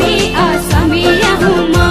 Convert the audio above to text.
أساميهما